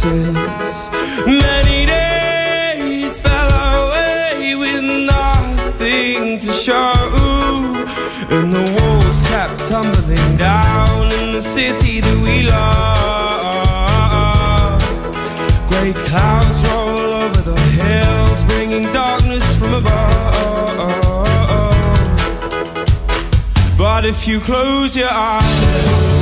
promises. Many days fell away with nothing to show. And the walls kept tumbling down in the city that we love. Grey clouds roll over the hills bringing darkness from above. But if you close your eyes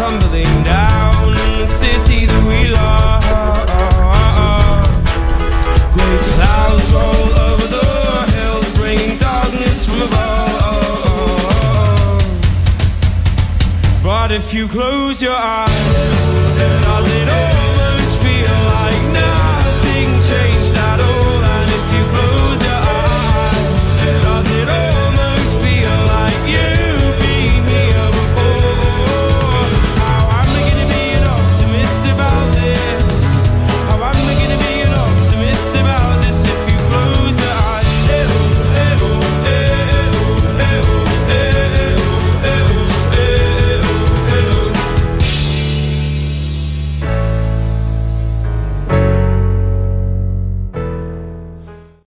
tumbling down in the city that we love. Great clouds roll over the hills, bringing darkness from above. But if you close your eyes,